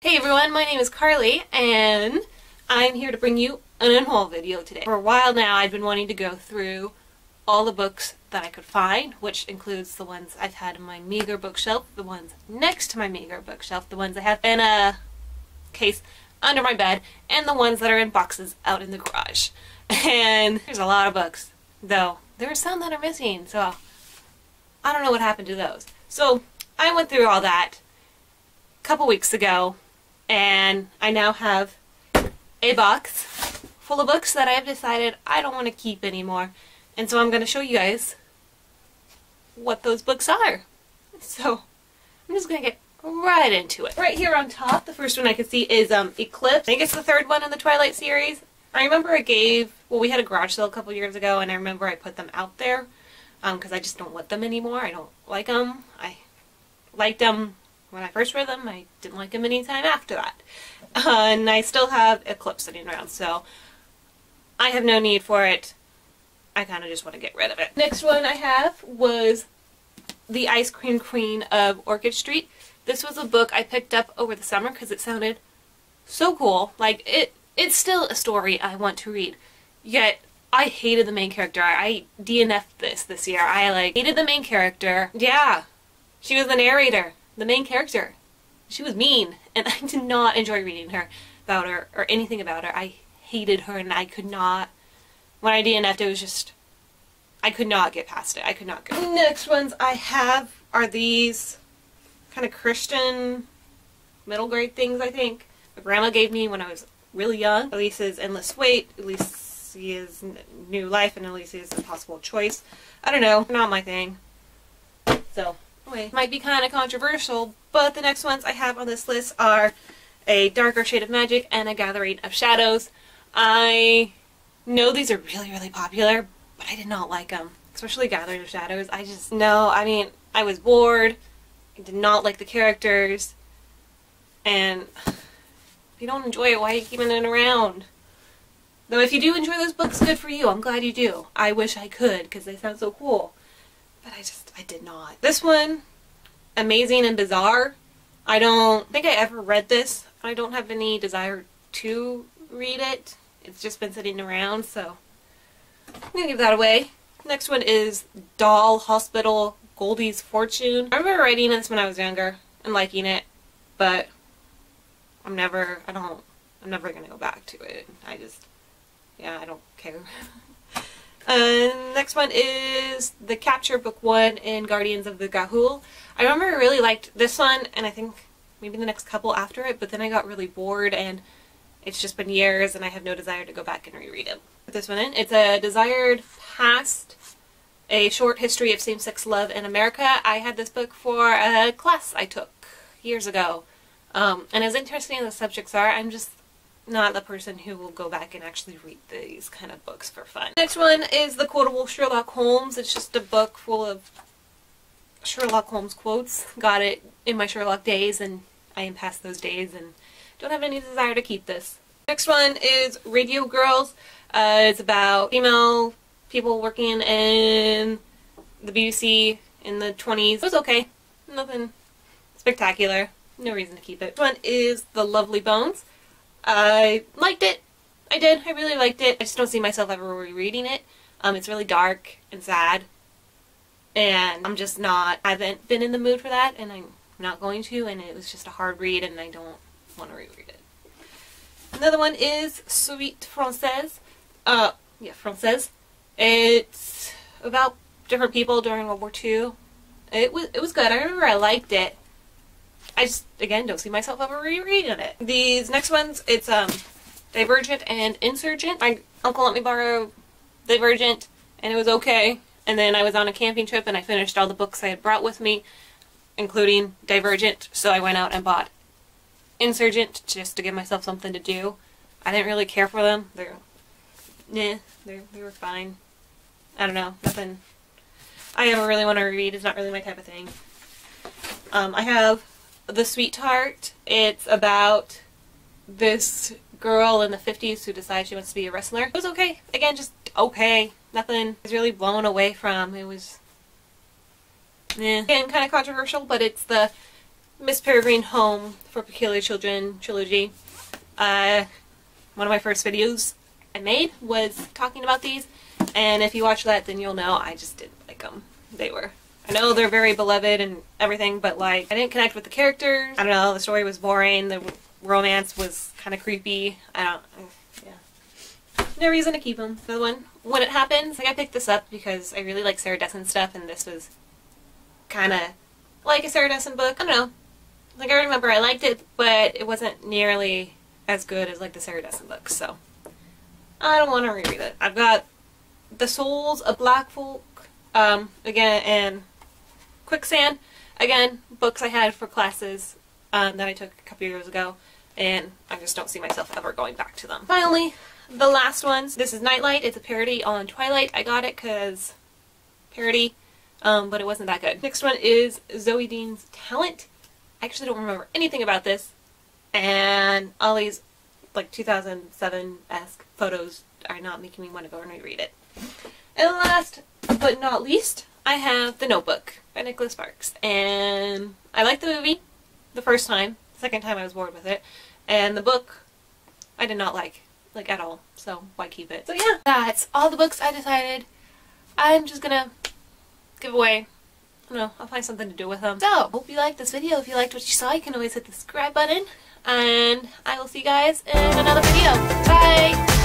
Hey everyone, my name is Carly and I'm here to bring you an unhaul video today. For a while now I've been wanting to go through all the books that I could find, which includes the ones I've had in my meager bookshelf, the ones next to my meager bookshelf, the ones I have in a uh, case under my bed, and the ones that are in boxes out in the garage. And there's a lot of books, though there are some that are missing, so I don't know what happened to those. So I went through all that a couple weeks ago and I now have a box full of books that I have decided I don't want to keep anymore. And so I'm going to show you guys what those books are. So I'm just going to get right into it. Right here on top, the first one I can see is um, Eclipse. I think it's the third one in the Twilight series. I remember I gave, well we had a garage sale a couple years ago and I remember I put them out there because um, I just don't want them anymore. I don't like them. I liked them when I first read them. I didn't like them any time after that. Uh, and I still have Eclipse sitting around, so I have no need for it. I kind of just want to get rid of it. Next one I have was The Ice Cream Queen of Orchard Street. This was a book I picked up over the summer because it sounded so cool. Like, it it's still a story I want to read. Yet, I hated the main character. I DNF'd this this year. I, like, hated the main character. Yeah, she was the narrator the main character. She was mean, and I did not enjoy reading her about her or anything about her. I hated her, and I could not. When I DNF'd, it was just I could not get past it. I could not go. Next ones I have are these kind of Christian middle grade things. I think my grandma gave me when I was really young. Elise's Endless Wait, Elise's New Life, and Elise's Impossible Choice. I don't know, not my thing. So Anyway, might be kind of controversial, but the next ones I have on this list are A Darker Shade of Magic and A Gathering of Shadows. I know these are really, really popular, but I did not like them. Especially Gathering of Shadows. I just, no, I mean, I was bored. I did not like the characters. And if you don't enjoy it, why are you keeping it around? Though if you do enjoy those books, good for you. I'm glad you do. I wish I could, because they sound so cool. But I just, I did not. This one, Amazing and Bizarre. I don't think I ever read this. I don't have any desire to read it. It's just been sitting around, so I'm going to give that away. Next one is Doll Hospital Goldie's Fortune. I remember writing this when I was younger and liking it, but I'm never, I don't, I'm never going to go back to it. I just, yeah, I don't care. And next one is The Capture Book 1 in Guardians of the Ga'Hoole. I remember I really liked this one, and I think maybe the next couple after it, but then I got really bored, and it's just been years, and I have no desire to go back and reread it. Put this one in. It's a Desired Past, a short history of same-sex love in America. I had this book for a class I took years ago. Um, and as interesting as the subjects are, I'm just not the person who will go back and actually read these kind of books for fun. Next one is The Quotable Sherlock Holmes. It's just a book full of Sherlock Holmes quotes. Got it in my Sherlock days and I am past those days and don't have any desire to keep this. Next one is Radio Girls. Uh, it's about female people working in the BBC in the 20s. It was okay. Nothing spectacular. No reason to keep it. This one is The Lovely Bones. I liked it. I did. I really liked it. I just don't see myself ever rereading it. Um, it's really dark and sad. And I'm just not, I haven't been in the mood for that and I'm not going to and it was just a hard read and I don't want to reread it. Another one is Suite Française. Uh, yeah, Française. It's about different people during World War II. It was, it was good. I remember I liked it. I just, again, don't see myself ever rereading it. These next ones, it's um, Divergent and Insurgent. My uncle let me borrow Divergent, and it was okay. And then I was on a camping trip, and I finished all the books I had brought with me, including Divergent, so I went out and bought Insurgent just to give myself something to do. I didn't really care for them. They're, nah, they they were fine. I don't know, nothing I ever really want to read. It's not really my type of thing. Um, I have the Sweetheart. It's about this girl in the 50s who decides she wants to be a wrestler. It was okay. Again, just okay. Nothing I was really blown away from. It was, eh. Again, kind of controversial, but it's the Miss Peregrine Home for Peculiar Children trilogy. Uh, one of my first videos I made was talking about these, and if you watch that, then you'll know I just didn't like them. They were. I know they're very beloved and everything, but like, I didn't connect with the characters. I don't know, the story was boring, the romance was kind of creepy. I don't, yeah. No reason to keep them. The one, when it happens, like I picked this up because I really like Sarah Dessen stuff, and this was kind of like a Sarah Dessen book. I don't know. Like, I remember I liked it, but it wasn't nearly as good as like the Sarah Dessen books, so I don't want to reread it. I've got The Souls of Black Folk, um, again, and Quicksand, again, books I had for classes um, that I took a couple years ago, and I just don't see myself ever going back to them. Finally, the last ones. This is Nightlight. It's a parody on Twilight. I got it because parody, um, but it wasn't that good. Next one is Zoey Dean's Talent. I actually don't remember anything about this, and all these like 2007-esque photos are not making me want to go and reread it. And last but not least, I have The Notebook by Nicholas Sparks. And I liked the movie the first time. The second time I was bored with it. And the book I did not like, like at all. So why keep it? So yeah, that's all the books I decided I'm just gonna give away. I don't know, I'll find something to do with them. So, hope you liked this video. If you liked what you saw, you can always hit the subscribe button. And I will see you guys in another video. Bye!